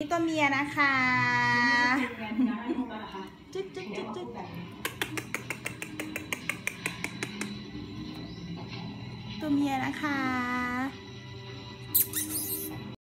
นี่ตัวเมียนะคะจุดจุดจุดจุดตัวเมียนะคะ